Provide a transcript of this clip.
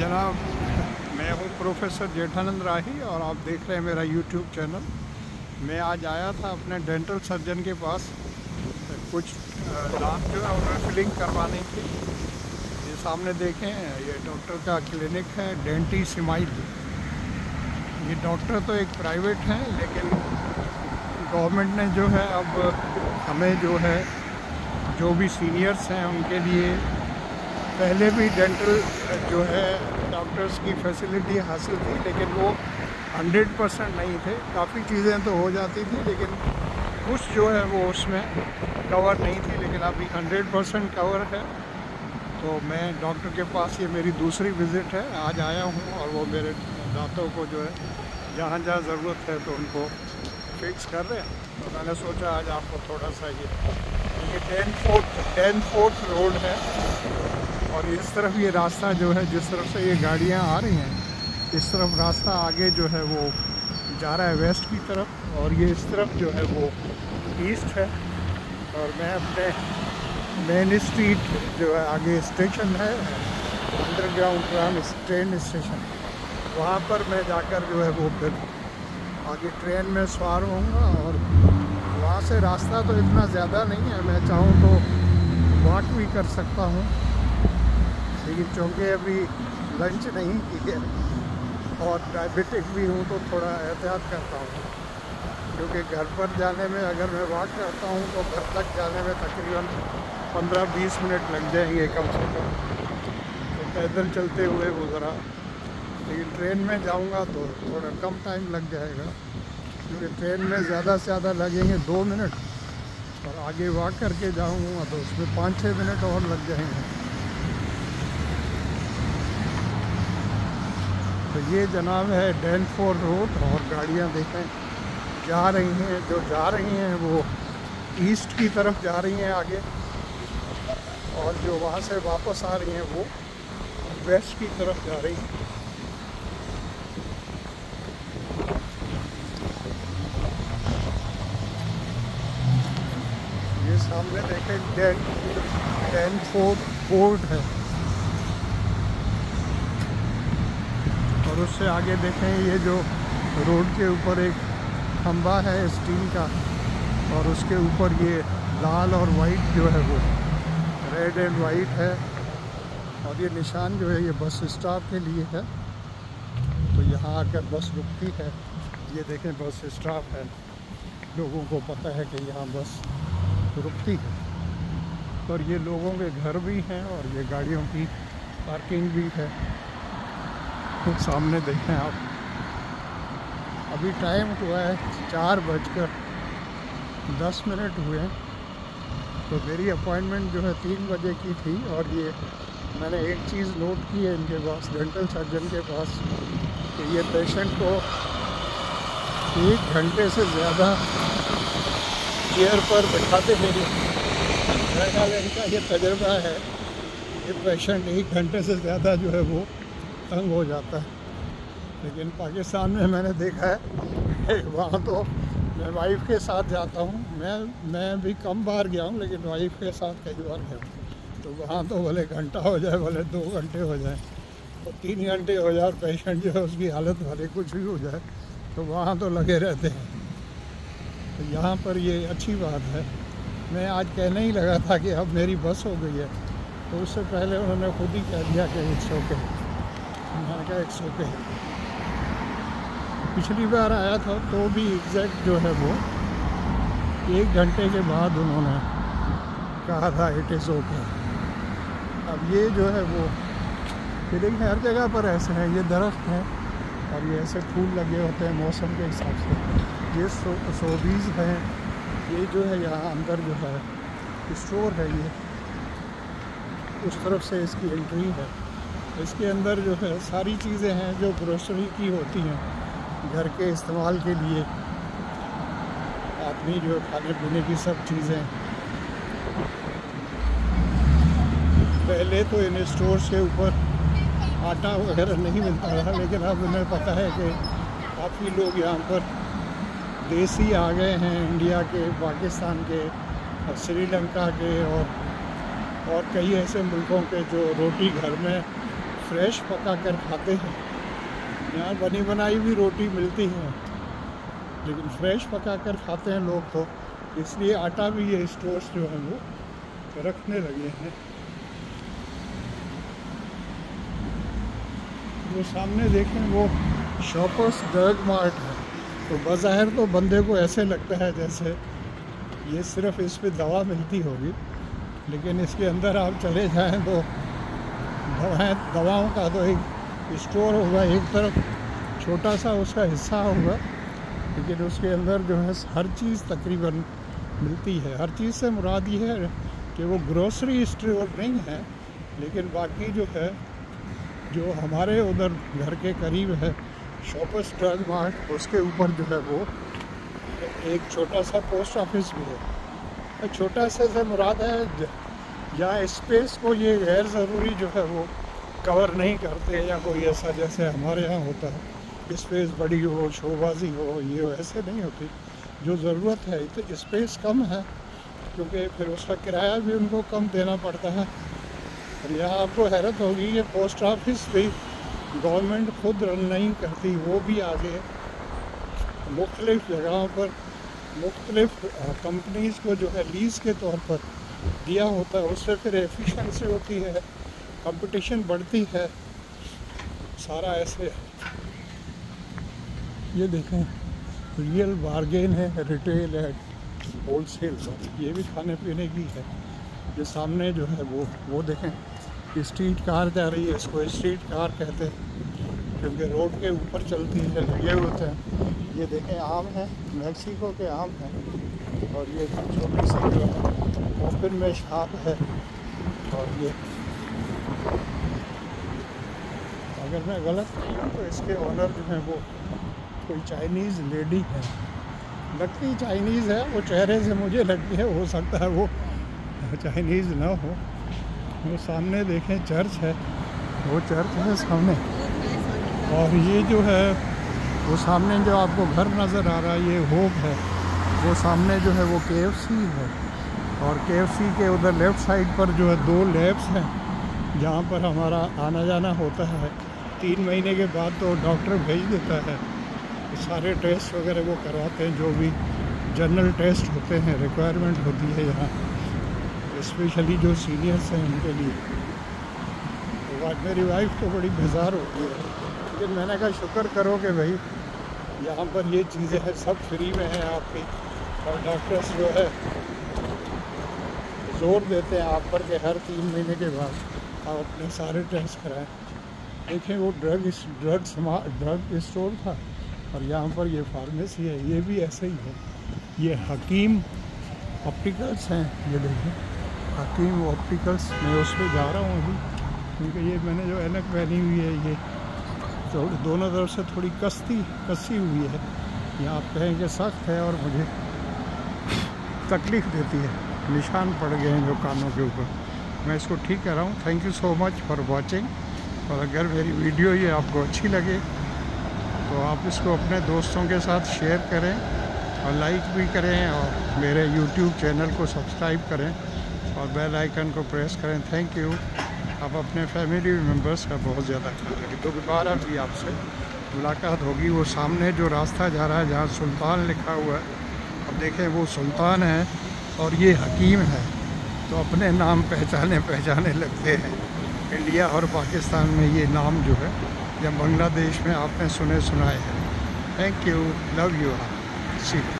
जनाब, मैं हूँ प्रोफेसर जेठानंद राही और आप देख रहे हैं मेरा यूट्यूब चैनल। मैं आज आया था अपने डेंटल सर्जन के पास, कुछ दांत जो है उन्हें फिलिंग करवानी थी ये सामने देखें, ये डॉक्टर का क्लिनिक है डेंटी सिमाइल ये डॉक्टर तो एक प्राइवेट हैं, लेकिन गवर्नमेंट ने जो है अब हमें जो है, जो भी सीनियर्स हैं उनके लिए पहले भी डेंटल जो है डॉक्टर्स की फैसिलिटी हासिल थी, लेकिन वो 100 परसेंट नहीं थे। काफ़ी चीज़ें तो हो जाती थी, लेकिन कुछ जो है वो उसमें कवर नहीं थी, लेकिन अभी 100 परसेंट कवर है। तो मैं डॉक्टर के पास ये मेरी दूसरी विज़िट है। आज आया हूँ और वो मेरे दांतों को जो है, जहाँ जहाँ ज़रूरत है तो उनको फिक्स कर रहे हैं। तो मैंने सोचा आज आपको थोड़ा सा ये ये ten fourth ten fourth road है। और इस तरफ़ ये रास्ता जो है, जिस तरफ़ से ये गाड़ियाँ आ रही हैं, इस तरफ़ रास्ता आगे जो है वो जा रहा है वेस्ट की तरफ़ और ये इस तरफ़ जो है वो ईस्ट है। और मैं अपने मेन स्ट्रीट जो है, आगे स्टेशन है अंडरग्राउंड ट्राम ट्रेन स्टेशन वहाँ पर मैं जाकर जो है वो फिर आगे ट्रेन में सवार होऊँगा और वहाँ से रास्ता तो इतना ज़्यादा नहीं है, मैं चाहूँ तो वॉक भी कर सकता हूँ। लेकिन चूँकि अभी लंच नहीं की है और डायबिटिक भी हूँ तो थोड़ा एहतियात करता हूँ। क्योंकि घर पर जाने में अगर मैं वॉक करता हूँ तो घर तक जाने में तकरीबन 15-20 मिनट लग जाएँगे कम से कम। तो पैदल चलते हुए वो ज़रा, लेकिन ट्रेन में जाऊँगा तो थोड़ा कम टाइम लग जाएगा। क्योंकि ट्रेन में ज़्यादा से ज़्यादा लगेंगे दो मिनट, और आगे वॉक करके जाऊँगा तो उसमें पाँच छः मिनट और लग जाएँगे। तो ये जनाब है डैनफोर रोड और गाड़ियाँ देखें, जा रही हैं, जो जा रही हैं वो ईस्ट की तरफ़ जा रही हैं आगे और जो वहाँ से वापस आ रही हैं वो वेस्ट की तरफ़ जा रही हैं। ये सामने देखें डैन डैनफोर्ड बोर्ड है। उससे आगे देखें, ये जो रोड के ऊपर एक खम्बा है स्टील का, और उसके ऊपर ये लाल और वाइट जो है वो, रेड एंड वाइट है, और ये निशान जो है, ये बस स्टॉप के लिए है। तो यहाँ आकर बस रुकती है। ये देखें, बस स्टॉप है। लोगों को पता है कि यहाँ बस रुकती है। और ये लोगों के घर भी हैं, और ये गाड़ियों की पार्किंग भी है। तो सामने देखें आप। अभी टाइम हुआ है चार बजकर दस मिनट हुए। तो मेरी अपॉइंटमेंट जो है तीन बजे की थी और ये मैंने एक चीज़ नोट की है इनके पास डेंटल सर्जन के पास, कि ये पेशेंट को एक घंटे से ज़्यादा चेयर पर बैठाते मेरा ख्याल इनका ये तजर्बा है। ये पेशेंट एक घंटे से ज़्यादा जो है वो तंग हो जाता है। लेकिन पाकिस्तान में मैंने देखा है वहाँ तो मैं वाइफ के साथ जाता हूँ। मैं मैं भी कम बार गया हूँ, लेकिन वाइफ के साथ कई बार गया हूँ। तो वहाँ तो भले घंटा हो जाए, भले दो घंटे हो जाए तो तीन घंटे हो जाए पेशेंट जो है उसकी हालत भले कुछ भी हो जाए तो वहाँ तो लगे रहते हैं। तो यहाँ पर ये अच्छी बात है। मैं आज कहने ही लगा था कि अब मेरी बस हो गई है। तो उससे पहले उन्होंने खुद ही कह दिया कि इट्स ओके मैंने कहा इट्स ओके पिछली बार आया था तो भी एग्जैक्ट जो है वो, एक घंटे के बाद उन्होंने कहा था इट इज़ ओके अब ये जो है वो फीलिंग हर जगह पर ऐसे है, ये दरख्त हैं, और ये ऐसे फूल लगे होते हैं मौसम के हिसाब से। ये सो सोबीज़ हैं। ये जो है यहाँ अंदर जो है स्टोर है ये। उस तरफ़ से इसकी एंट्री है। इसके अंदर जो है सारी चीज़ें हैं जो ग्रोसरी की होती हैं, घर के इस्तेमाल के लिए। आदमी जो खाने पीने की सब चीज़ें। पहले तो इन स्टोर्स के ऊपर आटा वगैरह नहीं मिलता था, लेकिन अब उन्हें पता है कि काफ़ी लोग यहाँ पर देसी आ गए हैं, इंडिया के, पाकिस्तान के, और श्रीलंका के, और और कई ऐसे मुल्कों के जो रोटी घर में फ्रेश पका कर खाते हैं। यहाँ बनी बनाई भी रोटी मिलती है, लेकिन फ्रेश पका कर खाते हैं लोग तो। इसलिए आटा भी ये स्टोर्स जो है वो रखने लगे हैं। जो सामने देखें वो शॉपर्स ड्रग मार्ट है। तो बाज़ाहिर तो बंदे को ऐसे लगता है जैसे ये सिर्फ़ इस पर दवा मिलती होगी, लेकिन इसके अंदर आप चले जाएँ तो दवाएँ दवाओं का तो एक स्टोर होगा एक तरफ़, छोटा सा उसका हिस्सा होगा, लेकिन उसके अंदर जो है हर चीज़ तकरीबन मिलती है। हर चीज़ से मुराद ये है कि वो ग्रोसरी स्टोर नहीं है, लेकिन बाकी जो है, जो हमारे उधर घर के करीब है शॉपर्स ड्रग मार्ट उसके ऊपर जो है वो एक छोटा सा पोस्ट ऑफ़िस भी है। छोटा सा से मुराद है या स्पेस को ये गैर ज़रूरी जो है वो कवर नहीं करते या कोई ऐसा जैसे हमारे यहाँ होता है स्पेस बड़ी हो शोबाजी हो, ये हो, ऐसे नहीं होती। जो ज़रूरत है तो स्पेस कम है, क्योंकि फिर उसका किराया भी उनको कम देना पड़ता है। और यहाँ आपको हैरत होगी कि पोस्ट ऑफ़िस भी गवर्नमेंट खुद रन नहीं करती, वो भी आगे मुख्तलिफ़ जगहों पर, मुख्तलिफ़ कंपनीज़ को जो है लीज़ के तौर पर दिया होता है, उससे फिर एफिशिएंसी होती है कंपटीशन बढ़ती है, सारा ऐसे। ये देखें रियल बारगेन है रिटेल है होल सेल ये भी खाने पीने की है। जो सामने जो है वो वो देखें स्ट्रीट कार जा रही है इसको स्ट्रीट कार कहते हैं, क्योंकि रोड के ऊपर चलती है, लगे होते हैं ये देखें, आम है मैक्सिको के आम हैं। और ये छोटी सी ओपन में शॉप है। और ये अगर मैं गलत नहीं हूँ तो इसके ऑनर जो है वो कोई चाइनीज़ लेडी है। लगती चाइनीज़ है, वो चेहरे से मुझे लगती है, हो सकता है वो चाइनीज़ ना हो। वो सामने देखें चर्च है। वो चर्च है सामने। और ये जो है, वो सामने जो आपको घर नज़र आ रहा है, ये होप है। वो सामने जो है वो के है। और के के उधर लेफ़्ट साइड पर जो है दो लैब्स हैं, जहाँ पर हमारा आना जाना होता है। तीन महीने के बाद तो डॉक्टर भेज देता है। सारे टेस्ट वगैरह वो करवाते हैं, जो भी जनरल टेस्ट होते हैं रिक्वायरमेंट होती है यहाँ। स्पेशली जो सीनियर्स हैं उनके लिए। तो मेरी वाइफ तो बड़ी बेजार होती है। लेकिन मैंने कहा, शुक्र करो कि भाई, यहाँ पर ये चीज़ें हैं, सब फ्री में हैं आपकी। और डॉक्टर्स जो है, ज़ोर देते हैं आप पर कि हर तीन महीने के बाद आप अपने सारे टेस्ट कराएँ। देखें, वो ड्रग इस ड्रग ड्रग स्टोर था और यहाँ पर ये फार्मेसी है, ये भी ऐसे ही है। ये हकीम ऑप्टिकल्स हैं, ये देखें। हकीम ऑप्टिकल्स मैं उस पर जा रहा हूँ अभी, क्योंकि ये मैंने जो एनक पहनी हुई है, ये तो दोनों तरफ़ से थोड़ी कस्ती कसी हुई है। यहाँ आप कहेंगे सख्त है और मुझे तकलीफ़ देती है। निशान पड़ गए हैं जो कानों के ऊपर। मैं इसको ठीक कर रहा हूँ। Thank you so much for watching और अगर मेरी वीडियो ये आपको अच्छी लगे तो आप इसको अपने दोस्तों के साथ शेयर करें और लाइक भी करें और मेरे यूट्यूब चैनल को सब्सक्राइब करें और बेल आइकन को प्रेस करें। थैंक यू आप अपने फैमिली मेंबर्स का बहुत ज़्यादा ख्याल रखें। तो दोबारा भी आपसे मुलाकात होगी। वो सामने जो रास्ता जा रहा है, जहाँ सुल्तान लिखा हुआ है अब देखें, वो सुल्तान है और ये हकीम है तो अपने नाम पहचाने पहचाने लगते हैं। इंडिया और पाकिस्तान में ये नाम जो है, या बांग्लादेश में आपने सुने, सुनाए हैं। Thank you love you see